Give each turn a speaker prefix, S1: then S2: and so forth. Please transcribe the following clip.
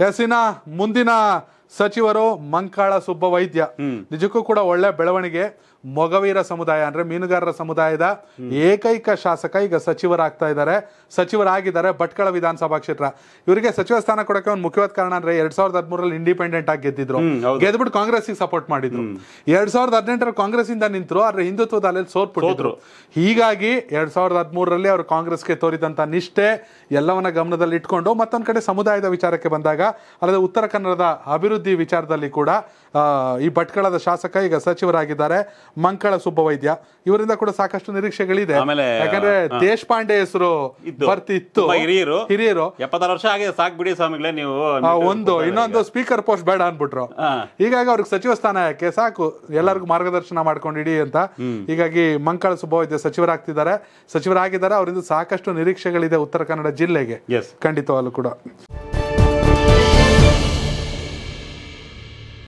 S1: ಎಸಿನ ಮುಂದಿನ ಸಚಿವರು ಮಂಕಾಳ ಸುಬ್ಬ ವೈದ್ಯ ನಿಜಕ್ಕೂ ಕೂಡ ಒಳ್ಳೆ ಬೆಳವಣಿಗೆ ಮೊಗವೀರ ಸಮುದಾಯ ಅಂದ್ರೆ ಮೀನುಗಾರರ ಸಮುದಾಯದ ಏಕೈಕ ಶಾಸಕ ಈಗ ಸಚಿವರಾಗ್ತಾ ಇದ್ದಾರೆ. ಸಚಿವರಾಗಿದ್ದಾರೆ ಭಟ್ಕಳ ವಿಧಾನಸಭಾ ಕ್ಷೇತ್ರ. ಇವರಿಗೆ ಸಚಿವ ಸ್ಥಾನ ಕೊಡಕ್ಕೆ ಒಂದು ಮುಖ್ಯವಾದ ಕಾರಣ ಅಂದ್ರೆ ಎರಡ್ ಸಾವಿರದ ಹದಿಮೂರಲ್ಲಿ ಇಂಡಿಪೆಂಡೆಂಟ್ ಆಗಿ ಗೆದ್ದಿದ್ರು. ಗೆದ್ಬಿಟ್ಟು ಕಾಂಗ್ರೆಸ್ ಸಪೋರ್ಟ್ ಮಾಡಿದ್ರು. ಎರಡ್ ಸಾವಿರದ ಹದಿನೆಂಟರ ಕಾಂಗ್ರೆಸ್ ಇಂದ ನಿಂತರು ಆದ್ರೆ ಹಿಂದುತ್ವದ ಅಲೆಯಲ್ಲಿ ಸೋತ್ಬಿಟ್ಟಿದ್ರು ಹೀಗಾಗಿ ಎರಡ್ ಸಾವಿರದ ಹದಿಮೂರರಲ್ಲಿ ಅವರು ಕಾಂಗ್ರೆಸ್ಗೆ ತೋರಿದಂತ ನಿಷ್ಠೆ ಎಲ್ಲವನ್ನ ಗಮನದಲ್ಲಿ ಇಟ್ಕೊಂಡು ಮತ್ತೊಂದ್ ಕಡೆ ಸಮುದಾಯದ ವಿಚಾರಕ್ಕೆ ಬಂದಾಗ ಅಲ್ಲದೆ ಉತ್ತರ ಕನ್ನಡದ ಅಭಿವೃದ್ಧಿ ವಿಚಾರದಲ್ಲಿ ಕೂಡ ಈ ಭಟ್ಕಳದ ಶಾಸಕ ಈಗ ಸಚಿವರಾಗಿದ್ದಾರೆ. ಮಂಕಳ ಸುಬ್ಬವೈದ್ಯ. ಇವರಿಂದ ಕೂಡ ಸಾಕಷ್ಟು ನಿರೀಕ್ಷೆಗಳಿದೆ. ಯಾಕಂದ್ರೆ ದೇಶಪಾಂಡೆ ಹೆಸರು. ಬರ್ತಿತ್ತು.
S2: ಹಿರಿಯರು.
S1: ಹಿರಿಯರು.
S2: ಎಪ್ಪತ್ತಾರು ವರ್ಷ ಆಗಿದೆ ಸಾಕ್ ಬಿಡಿ ಸ್ವಾಮಿಗಳೇ ನೀವು
S1: ಒಂದು ಇನ್ನೊಂದು ಸ್ಪೀಕರ್ ಪೋಸ್ಟ್ ಬೇಡ ಅನ್ಬಿಟ್ರು. ಹೀಗಾಗಿ ಅವ್ರಿಗೆ ಸಚಿವ ಸ್ಥಾನ ಯಾಕೆ? ಸಾಕು. ಎಲ್ಲರಿಗೂ ಮಾರ್ಗದರ್ಶನ ಮಾಡ್ಕೊಂಡು ಇಡಿ ಅಂತ ಹೀಗಾಗಿ ಮಂಕಳ ಸುಬ್ಬವೈದ್ಯ ಸಚಿವರಾಗ್ತಿದ್ದಾರೆ. ಸಚಿವರಾಗಿದ್ದಾರೆ. ಅವರಿಂದ ಸಾಕಷ್ಟು ನಿರೀಕ್ಷೆಗಳಿದೆ ಉತ್ತರ ಕನ್ನಡ ಜಿಲ್ಲೆಗೆ. ಖಂಡಿತವಾಗ್ಲೂ ಕೂಡ.